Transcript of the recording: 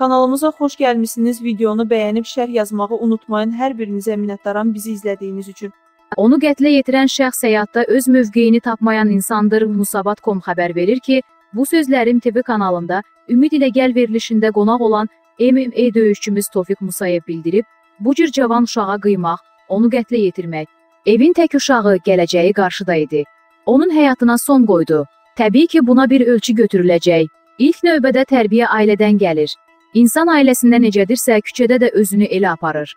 Kanalımıza xoş gəlmisiniz. Videonu bəyənib şərh yazmağı unutmayın. Hər birinizə minnətdaram bizi izlədiyiniz üçün. Onu qətlə yetirən şəxs həyatda öz mövqeyini tapmayan insandır. Musavat.com xəbər verir ki, bu sözlərim TV kanalında Ümid ilə gəl verilişində qonaq olan MMA döyüşçümüz Tofiq Musayev bildirib, bu cür cavan uşağa qıymaq, onu qətlə yetirmək, evin tək uşağı gələcəyi qarşıda idi. Onun həyatına son qoydu. Təbii ki, buna bir ölçü götürüləcək. İlk növbədə tərbiyə ailədən gəlir. İnsan ailəsinə necədirsə, küçədə də özünü elə aparır.